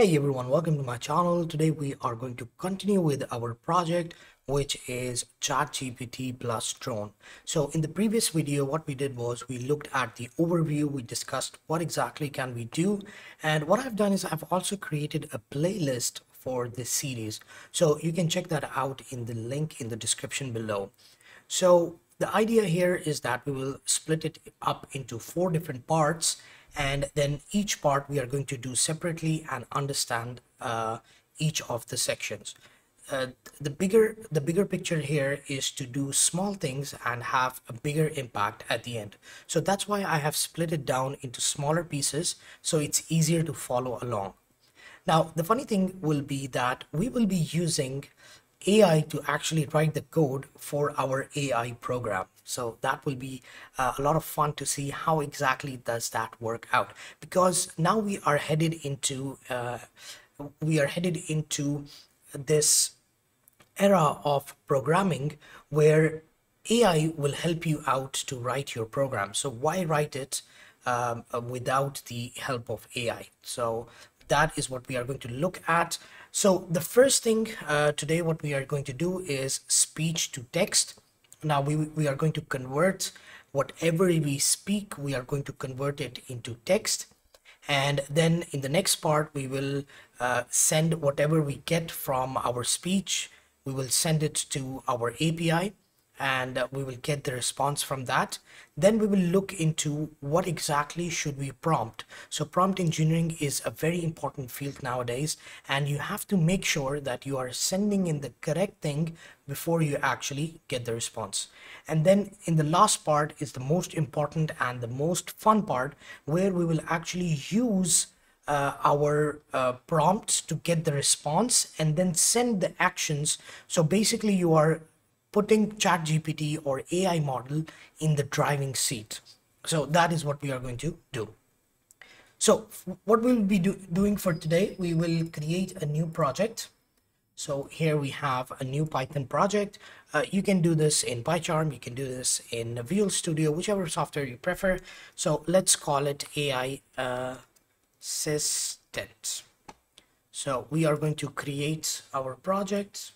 Hey everyone, welcome to my channel. Today we are going to continue with our project which is ChatGPT plus drone. So in the previous video what we did was we looked at the overview, we discussed what exactly can we do and what I've done is I've also created a playlist for this series. So you can check that out in the link in the description below. So the idea here is that we will split it up into four different parts and then each part we are going to do separately and understand uh, each of the sections. Uh, the bigger the bigger picture here is to do small things and have a bigger impact at the end so that's why i have split it down into smaller pieces so it's easier to follow along now the funny thing will be that we will be using ai to actually write the code for our ai program so that will be uh, a lot of fun to see how exactly does that work out because now we are headed into uh, we are headed into this era of programming where AI will help you out to write your program. So why write it um, without the help of AI? So that is what we are going to look at. So the first thing uh, today, what we are going to do is speech to text. Now we, we are going to convert whatever we speak, we are going to convert it into text. And then in the next part, we will uh, send whatever we get from our speech, we will send it to our API and uh, we will get the response from that. Then we will look into what exactly should we prompt. So prompt engineering is a very important field nowadays and you have to make sure that you are sending in the correct thing before you actually get the response. And then in the last part is the most important and the most fun part where we will actually use uh, our uh, prompts to get the response and then send the actions. So basically you are putting ChatGPT or AI model in the driving seat. So that is what we are going to do. So what we'll be do doing for today, we will create a new project. So here we have a new Python project. Uh, you can do this in PyCharm, you can do this in Visual Studio, whichever software you prefer. So let's call it AI uh, Assistant. So we are going to create our project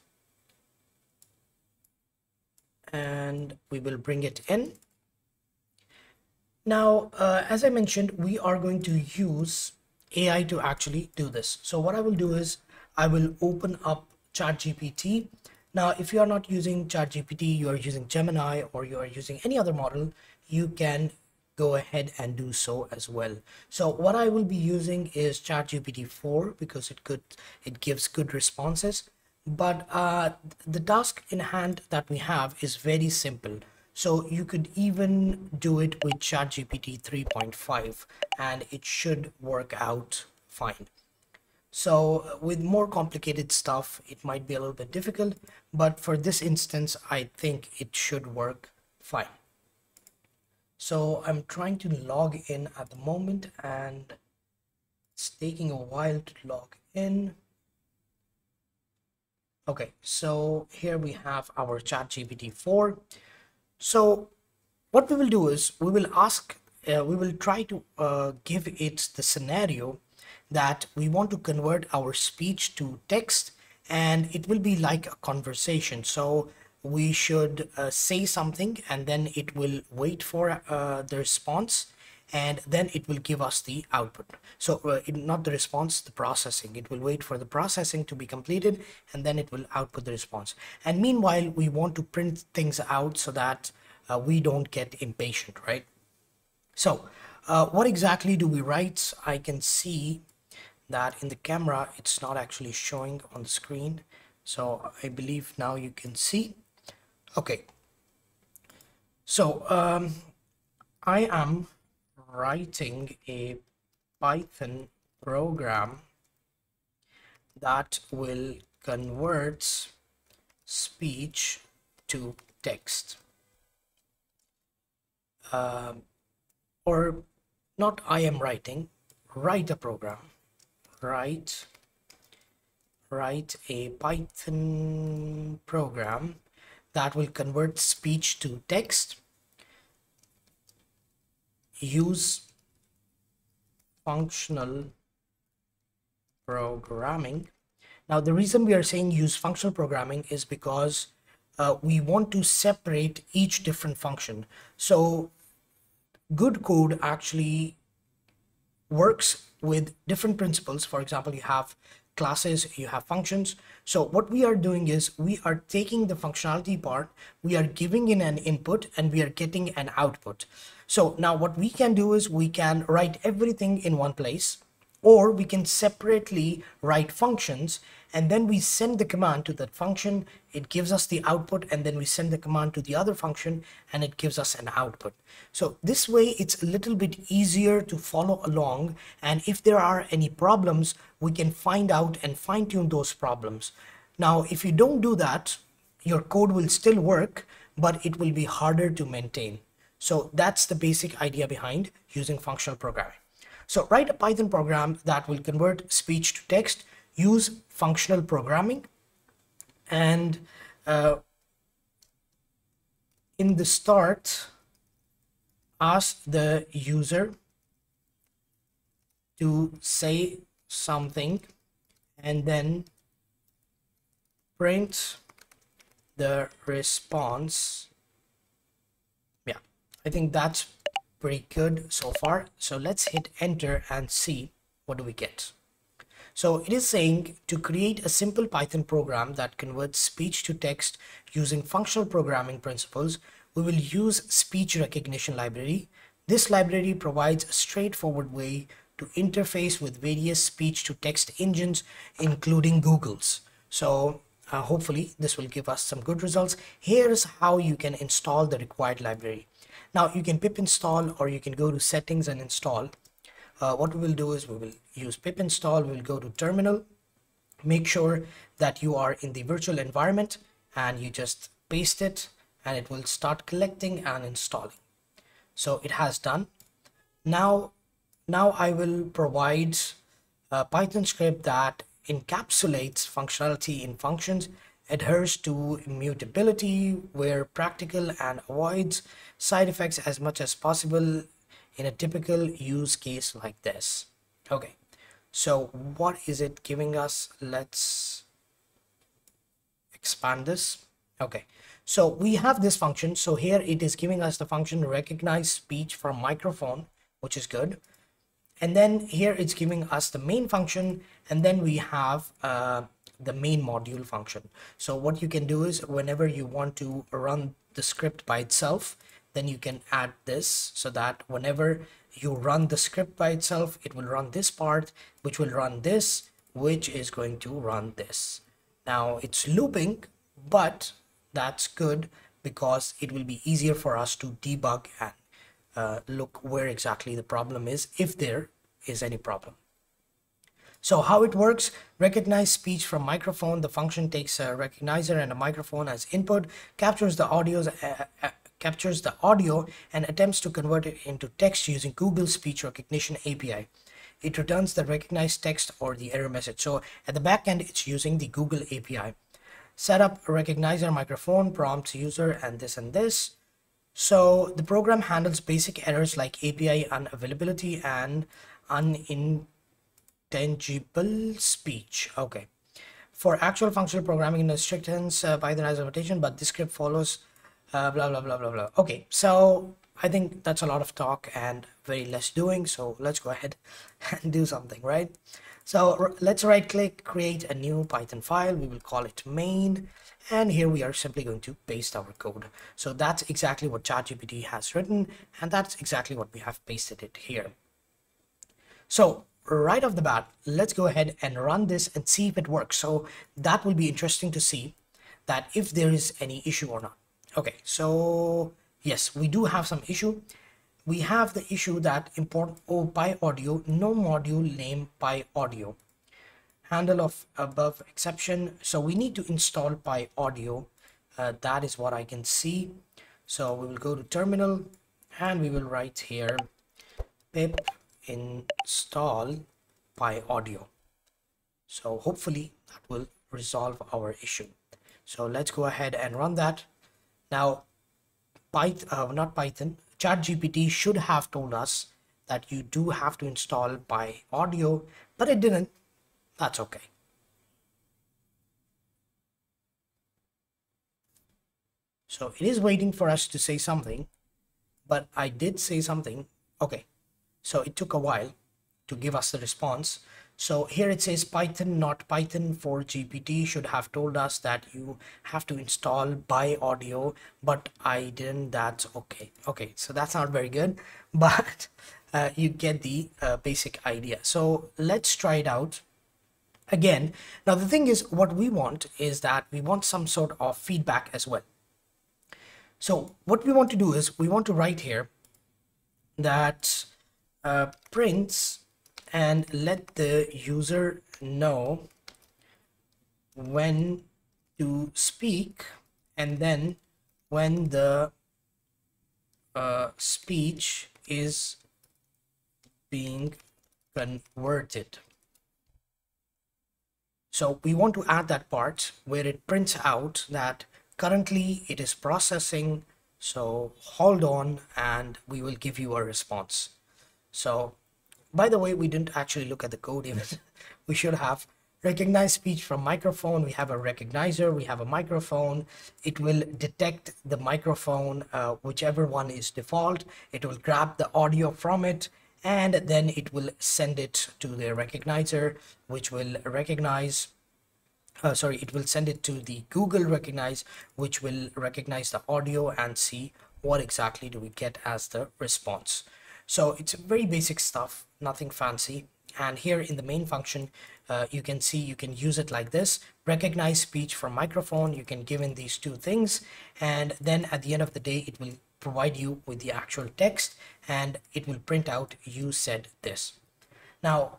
and we will bring it in. Now, uh, as I mentioned, we are going to use AI to actually do this. So what I will do is I will open up ChatGPT. Now, if you are not using ChatGPT, you are using Gemini or you are using any other model, you can go ahead and do so as well. So what I will be using is ChatGPT 4 because it could it gives good responses but uh, the task in hand that we have is very simple so you could even do it with ChatGPT 3.5 and it should work out fine. So with more complicated stuff, it might be a little bit difficult, but for this instance, I think it should work fine. So I'm trying to log in at the moment and it's taking a while to log in. Okay, so here we have our chat GPT-4. So what we will do is we will ask, uh, we will try to uh, give it the scenario that we want to convert our speech to text and it will be like a conversation. So we should uh, say something and then it will wait for uh, the response and then it will give us the output. So uh, it, not the response, the processing. It will wait for the processing to be completed and then it will output the response. And meanwhile, we want to print things out so that uh, we don't get impatient, right? So uh, what exactly do we write? I can see that in the camera, it's not actually showing on the screen. So I believe now you can see. Okay. So um, I am writing a Python program that will convert speech to text. Uh, or not I am writing, write a program. Write, write a Python program that will convert speech to text use functional programming. Now, the reason we are saying use functional programming is because uh, we want to separate each different function. So good code actually works with different principles. For example, you have classes, you have functions. So what we are doing is we are taking the functionality part, we are giving in an input and we are getting an output. So now what we can do is we can write everything in one place or we can separately write functions and then we send the command to that function. It gives us the output and then we send the command to the other function and it gives us an output. So this way it's a little bit easier to follow along and if there are any problems we can find out and fine-tune those problems. Now if you don't do that your code will still work but it will be harder to maintain. So that's the basic idea behind using functional programming so write a Python program that will convert speech to text use functional programming and uh, in the start ask the user to say something and then print the response. Yeah i think that's pretty good so far so let's hit enter and see what do we get so it is saying to create a simple Python program that converts speech to text using functional programming principles, we will use speech recognition library. This library provides a straightforward way to interface with various speech to text engines, including Google's. So uh, hopefully this will give us some good results. Here's how you can install the required library. Now you can pip install or you can go to settings and install. Uh, what we will do is we will use pip install. We will go to terminal make sure that you are in the virtual environment and you just paste it and it will start collecting and installing. So it has done. Now now I will provide a Python script that encapsulates functionality in functions adheres to immutability where practical and avoids side effects as much as possible in a typical use case like this. Okay so what is it giving us? Let's expand this. Okay so we have this function. So here it is giving us the function recognize speech from microphone which is good. And then here it's giving us the main function. And then we have uh, the main module function. So what you can do is whenever you want to run the script by itself then you can add this so that whenever you run the script by itself it will run this part which will run this which is going to run this. Now it's looping but that's good because it will be easier for us to debug and uh, look where exactly the problem is if there is any problem so how it works, recognize speech from microphone. The function takes a recognizer and a microphone as input, captures the audio uh, uh, captures the audio and attempts to convert it into text using Google Speech Recognition API. It returns the recognized text or the error message. So at the back end, it's using the Google API. Set up recognizer microphone, prompts user and this and this. So the program handles basic errors like API unavailability and unintelligible speech. Okay. For actual functional programming in a strict sense, uh, Python has a notation, but this script follows uh, blah blah blah blah blah. Okay so i think that's a lot of talk and very less doing so let's go ahead and do something right? So let's right click create a new python file. We will call it main and here we are simply going to paste our code. So that's exactly what ChatGPT has written and that's exactly what we have pasted it here. So right off the bat let's go ahead and run this and see if it works. So that will be interesting to see that if there is any issue or not. Okay so yes we do have some issue. We have the issue that import oh, PyAudio no module name PyAudio handle of above exception. So we need to install PyAudio uh, that is what I can see. So we will go to terminal and we will write here pip install PyAudio so hopefully that will resolve our issue so let's go ahead and run that now, Python, uh, not Python, ChatGPT should have told us that you do have to install PyAudio, but it didn't. that's okay. So it is waiting for us to say something, but I did say something. Okay, so it took a while to give us the response. So here it says Python, not Python for GPT should have told us that you have to install by audio, but I didn't. That's okay. Okay, so that's not very good, but uh, you get the uh, basic idea. So let's try it out again. Now the thing is what we want is that we want some sort of feedback as well. So what we want to do is we want to write here that uh, prints and let the user know when to speak and then when the uh, speech is being converted. So we want to add that part where it prints out that currently it is processing so hold on and we will give you a response so by the way we didn't actually look at the code even we should have recognize speech from microphone. We have a recognizer. We have a microphone. It will detect the microphone uh, whichever one is default. It will grab the audio from it and then it will send it to the recognizer which will recognize uh, sorry it will send it to the google recognize which will recognize the audio and see what exactly do we get as the response so it's very basic stuff nothing fancy. And here in the main function uh, you can see you can use it like this. Recognize speech from microphone. You can give in these two things. And then at the end of the day it will provide you with the actual text and it will print out you said this. Now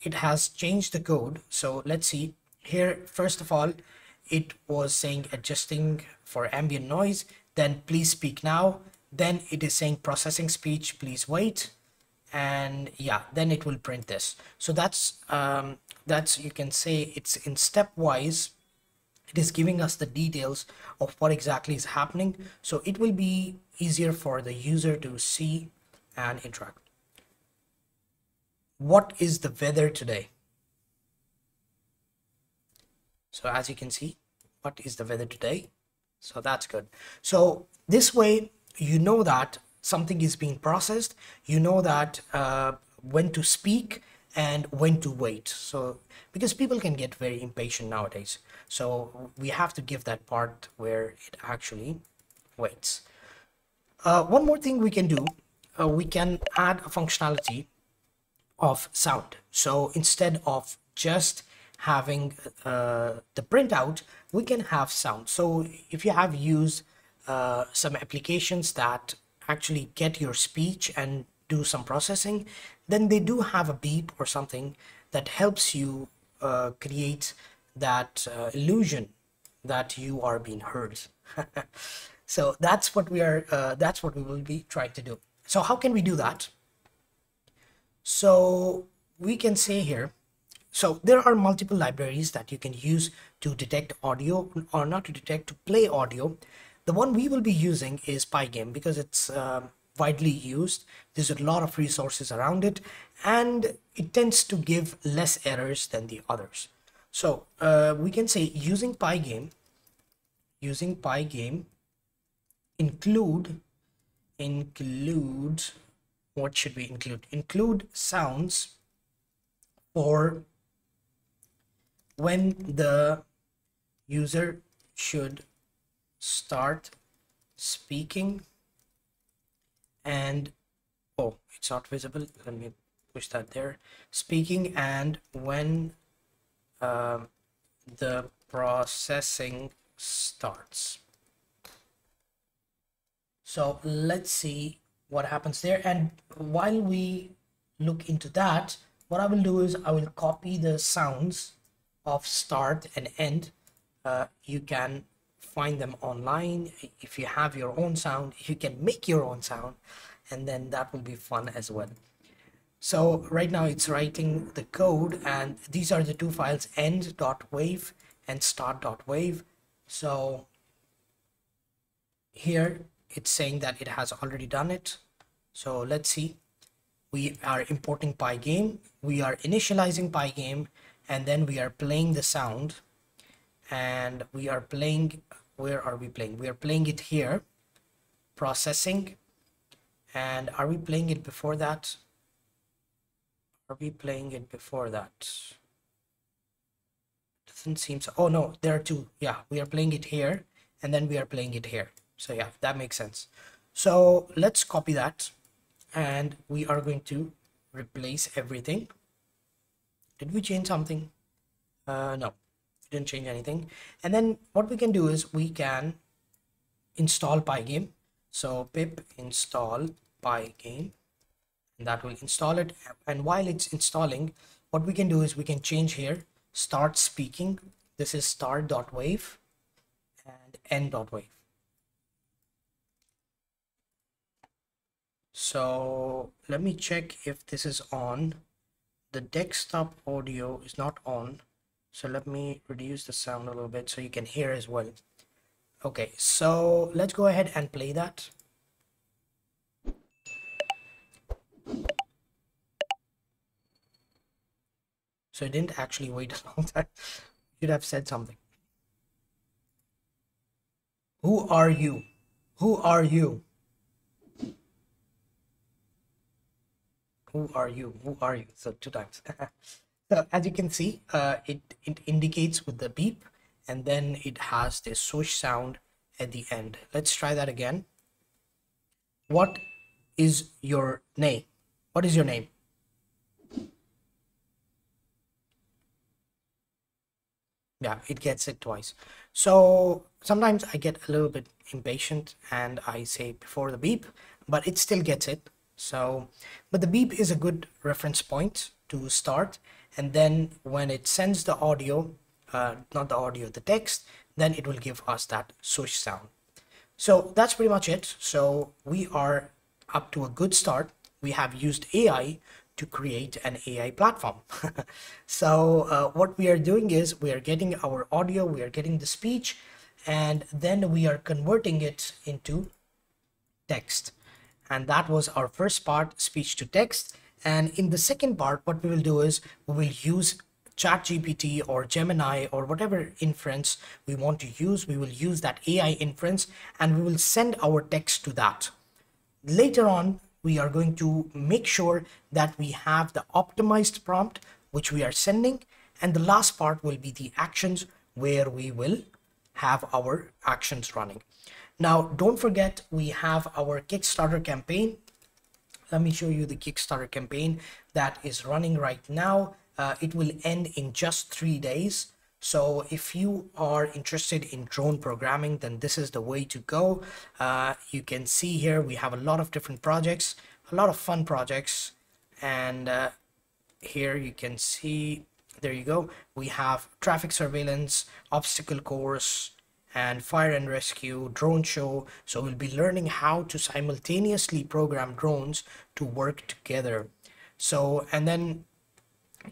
it has changed the code. So let's see. Here first of all it was saying adjusting for ambient noise. Then please speak now then it is saying processing speech please wait. And yeah then it will print this. So that's um that's you can say it's in stepwise it is giving us the details of what exactly is happening. So it will be easier for the user to see and interact. What is the weather today? So as you can see what is the weather today? So that's good. So this way you know that something is being processed you know that uh, when to speak and when to wait so because people can get very impatient nowadays so we have to give that part where it actually waits uh, one more thing we can do uh, we can add a functionality of sound. So instead of just having uh, the printout, we can have sound. So if you have used uh, some applications that actually get your speech and do some processing, then they do have a beep or something that helps you uh, create that uh, illusion that you are being heard. so that's what we are, uh, that's what we will be trying to do. So how can we do that? So we can say here, so there are multiple libraries that you can use to detect audio or not to detect, to play audio. The one we will be using is Pygame because it's uh, widely used. There's a lot of resources around it and it tends to give less errors than the others. So uh, we can say using Pygame, using Pygame include include what should we include? Include sounds for when the user should start speaking and oh it's not visible. Let me push that there. Speaking and when uh, the processing starts. So let's see what happens there. And while we look into that what I will do is I will copy the sounds of start and end. Uh, you can find them online. If you have your own sound you can make your own sound and then that will be fun as well. So right now it's writing the code and these are the two files end.wave and start.wave so here it's saying that it has already done it. So let's see. We are importing pygame we are initializing pygame and then we are playing the sound. And we are playing where are we playing? We are playing it here processing. And are we playing it before that? Are we playing it before that? Doesn't seem so. Oh no there are two. Yeah we are playing it here and then we are playing it here. So yeah that makes sense. So let's copy that and we are going to replace everything. Did we change something? Uh no didn't change anything. And then what we can do is we can install pygame. So pip install pygame and that will install it. And while it's installing what we can do is we can change here start speaking. This is start.wave and end.wave so let me check if this is on. The desktop audio is not on so let me reduce the sound a little bit so you can hear as well. Okay so let's go ahead and play that. So it didn't actually wait a long time. You'd have said something. Who are you? Who are you? Who are you? Who are you? So two times so as you can see uh, it it indicates with the beep and then it has this swoosh sound at the end. Let's try that again. What is your name? What is your name? Yeah it gets it twice. So sometimes i get a little bit impatient and i say before the beep but it still gets it. So but the beep is a good reference point to start and then when it sends the audio uh, not the audio the text then it will give us that swoosh sound. So that's pretty much it. So we are up to a good start. We have used ai to create an AI platform. so uh, what we are doing is we are getting our audio, we are getting the speech, and then we are converting it into text. And that was our first part speech to text and in the second part what we will do is we will use ChatGPT or Gemini or whatever inference we want to use. We will use that AI inference and we will send our text to that. Later on we are going to make sure that we have the optimized prompt which we are sending. And the last part will be the actions where we will have our actions running. Now, don't forget we have our Kickstarter campaign. Let me show you the Kickstarter campaign that is running right now. Uh, it will end in just three days. So if you are interested in drone programming, then this is the way to go. Uh, you can see here we have a lot of different projects, a lot of fun projects. And uh, here you can see, there you go. We have traffic surveillance, obstacle course, and fire and rescue, drone show. So we'll be learning how to simultaneously program drones to work together. So, and then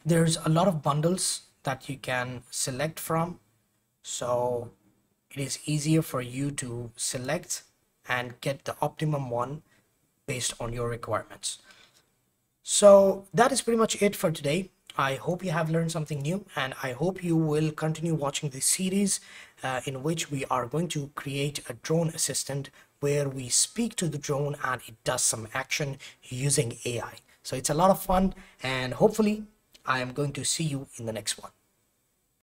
there's a lot of bundles that you can select from. So it is easier for you to select and get the optimum one based on your requirements. So that is pretty much it for today. I hope you have learned something new and I hope you will continue watching this series uh, in which we are going to create a drone assistant where we speak to the drone and it does some action using AI. So it's a lot of fun and hopefully I am going to see you in the next one.